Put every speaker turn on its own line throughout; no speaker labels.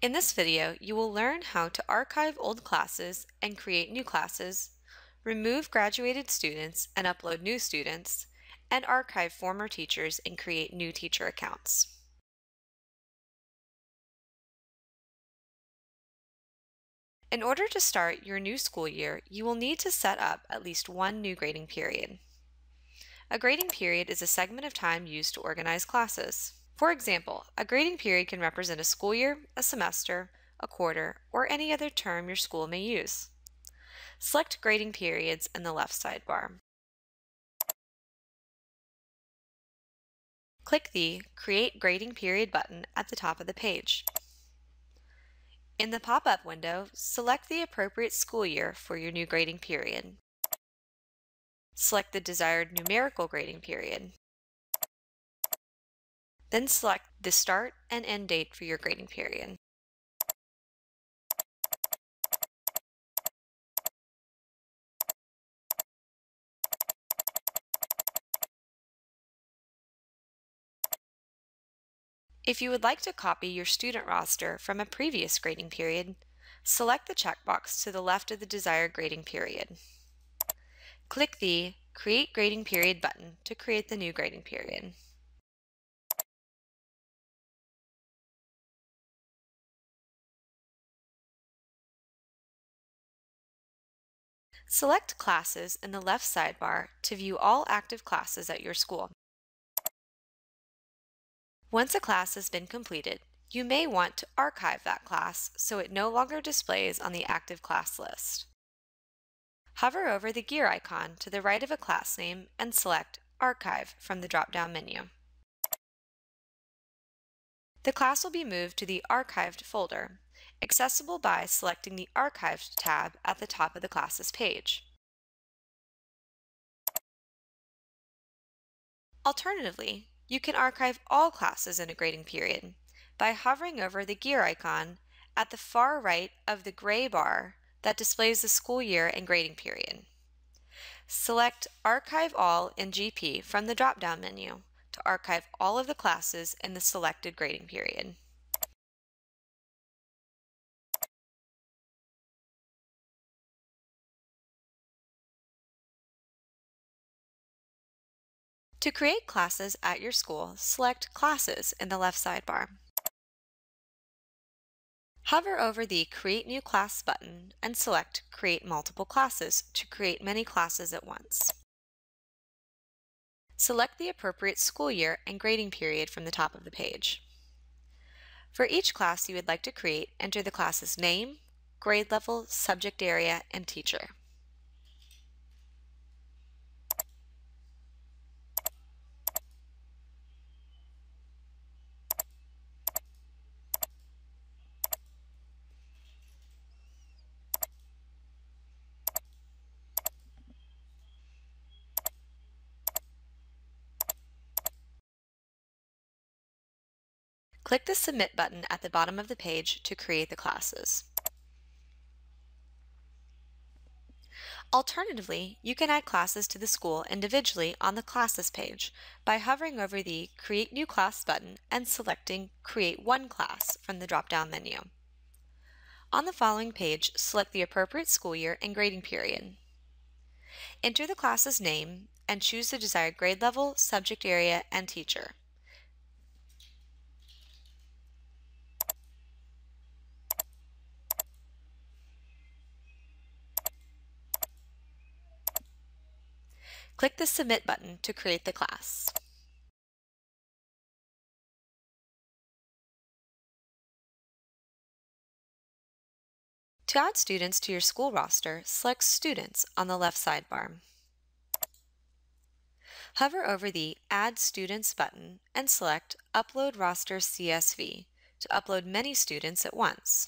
In this video, you will learn how to archive old classes and create new classes, remove graduated students and upload new students, and archive former teachers and create new teacher accounts. In order to start your new school year, you will need to set up at least one new grading period. A grading period is a segment of time used to organize classes. For example, a grading period can represent a school year, a semester, a quarter, or any other term your school may use. Select grading periods in the left sidebar. Click the Create Grading Period button at the top of the page. In the pop-up window, select the appropriate school year for your new grading period. Select the desired numerical grading period. Then select the start and end date for your grading period. If you would like to copy your student roster from a previous grading period, select the checkbox to the left of the desired grading period. Click the Create Grading Period button to create the new grading period. Select Classes in the left sidebar to view all active classes at your school. Once a class has been completed, you may want to archive that class so it no longer displays on the active class list. Hover over the gear icon to the right of a class name and select Archive from the drop-down menu. The class will be moved to the Archived folder, accessible by selecting the Archived tab at the top of the classes page. Alternatively, you can archive all classes in a grading period by hovering over the gear icon at the far right of the gray bar that displays the school year and grading period. Select Archive All in GP from the drop-down menu to archive all of the classes in the selected grading period. To create classes at your school, select Classes in the left sidebar. Hover over the Create New Class button and select Create Multiple Classes to create many classes at once. Select the appropriate school year and grading period from the top of the page. For each class you would like to create, enter the class's name, grade level, subject area, and teacher. Click the Submit button at the bottom of the page to create the classes. Alternatively, you can add classes to the school individually on the Classes page by hovering over the Create New Class button and selecting Create One Class from the drop-down menu. On the following page, select the appropriate school year and grading period. Enter the class's name and choose the desired grade level, subject area, and teacher. Click the Submit button to create the class. To add students to your school roster, select Students on the left sidebar. Hover over the Add Students button and select Upload Roster CSV to upload many students at once.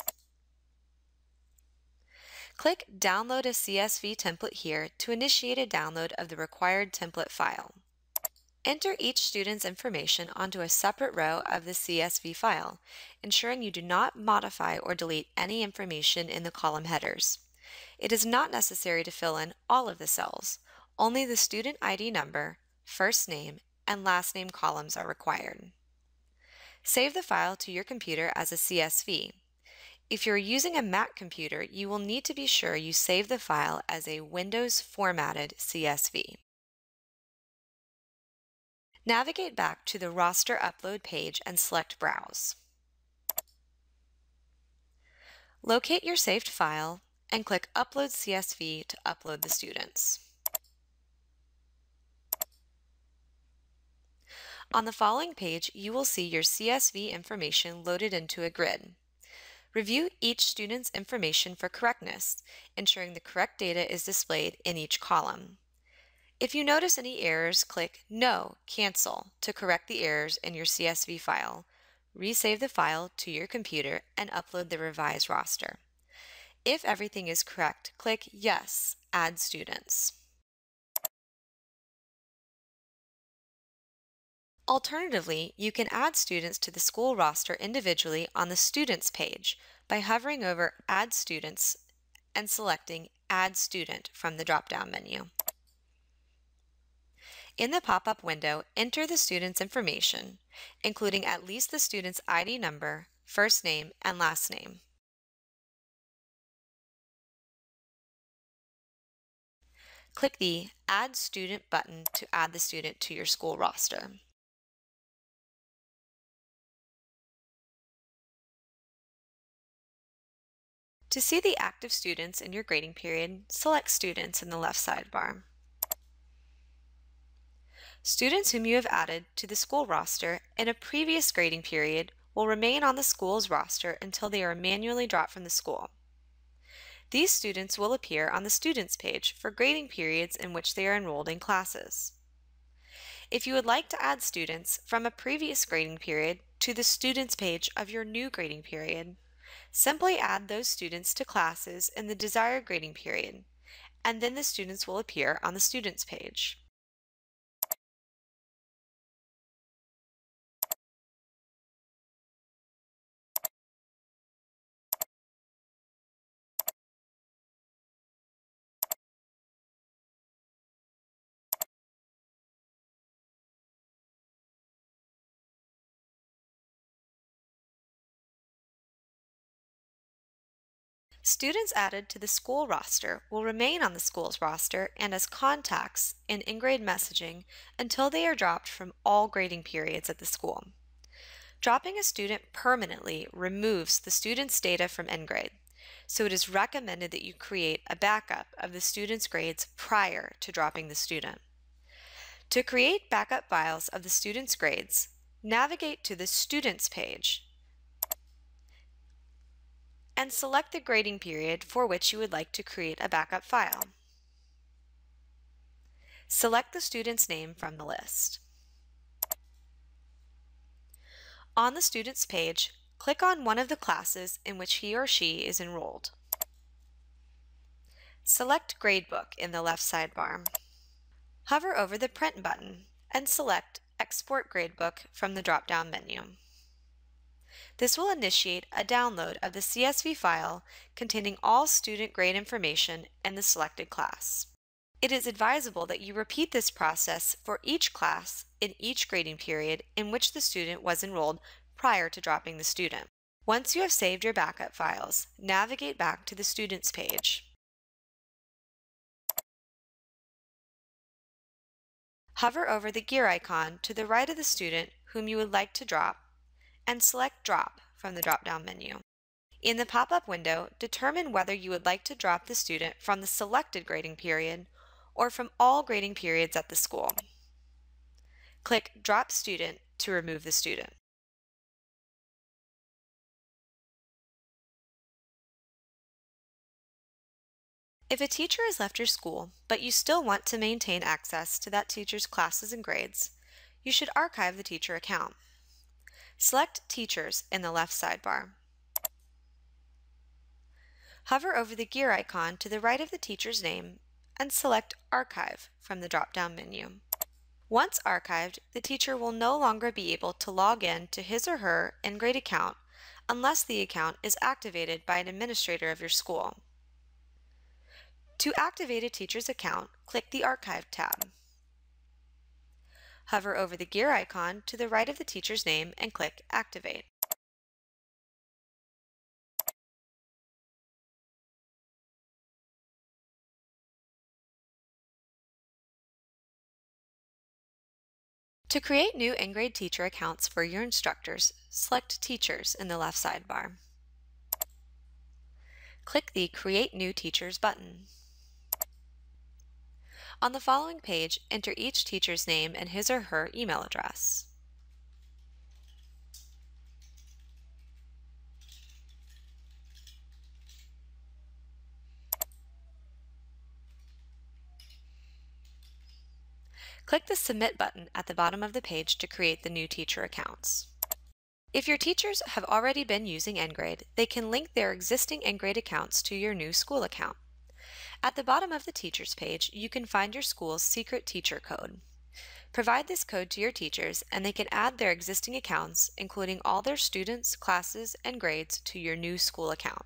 Click Download a CSV template here to initiate a download of the required template file. Enter each student's information onto a separate row of the CSV file, ensuring you do not modify or delete any information in the column headers. It is not necessary to fill in all of the cells. Only the student ID number, first name, and last name columns are required. Save the file to your computer as a CSV. If you're using a Mac computer, you will need to be sure you save the file as a Windows formatted CSV. Navigate back to the roster upload page and select Browse. Locate your saved file and click Upload CSV to upload the students. On the following page, you will see your CSV information loaded into a grid. Review each student's information for correctness, ensuring the correct data is displayed in each column. If you notice any errors, click No, Cancel to correct the errors in your CSV file. Resave the file to your computer and upload the revised roster. If everything is correct, click Yes, Add Students. Alternatively, you can add students to the school roster individually on the Students page by hovering over Add Students and selecting Add Student from the drop-down menu. In the pop-up window, enter the student's information, including at least the student's ID number, first name, and last name. Click the Add Student button to add the student to your school roster. To see the active students in your grading period, select Students in the left sidebar. Students whom you have added to the school roster in a previous grading period will remain on the school's roster until they are manually dropped from the school. These students will appear on the Students page for grading periods in which they are enrolled in classes. If you would like to add students from a previous grading period to the Students page of your new grading period, Simply add those students to classes in the desired grading period, and then the students will appear on the Students page. Students added to the school roster will remain on the school's roster and as contacts in Engrade messaging until they are dropped from all grading periods at the school. Dropping a student permanently removes the student's data from Engrade, so it is recommended that you create a backup of the student's grades prior to dropping the student. To create backup files of the student's grades, navigate to the Students page and select the grading period for which you would like to create a backup file. Select the student's name from the list. On the student's page, click on one of the classes in which he or she is enrolled. Select Gradebook in the left sidebar. Hover over the Print button and select Export Gradebook from the drop-down menu. This will initiate a download of the CSV file containing all student grade information in the selected class. It is advisable that you repeat this process for each class in each grading period in which the student was enrolled prior to dropping the student. Once you have saved your backup files, navigate back to the Students page. Hover over the gear icon to the right of the student whom you would like to drop and select Drop from the drop-down menu. In the pop-up window, determine whether you would like to drop the student from the selected grading period or from all grading periods at the school. Click Drop Student to remove the student. If a teacher has left your school, but you still want to maintain access to that teacher's classes and grades, you should archive the teacher account. Select Teachers in the left sidebar. Hover over the gear icon to the right of the teacher's name and select Archive from the drop-down menu. Once archived, the teacher will no longer be able to log in to his or her Engrade account unless the account is activated by an administrator of your school. To activate a teacher's account, click the Archive tab. Hover over the gear icon to the right of the teacher's name and click Activate. To create new Engrade teacher accounts for your instructors, select Teachers in the left sidebar. Click the Create New Teachers button. On the following page, enter each teacher's name and his or her email address. Click the Submit button at the bottom of the page to create the new teacher accounts. If your teachers have already been using Engrade, they can link their existing Engrade accounts to your new school account. At the bottom of the Teachers page, you can find your school's secret teacher code. Provide this code to your teachers and they can add their existing accounts, including all their students, classes, and grades to your new school account.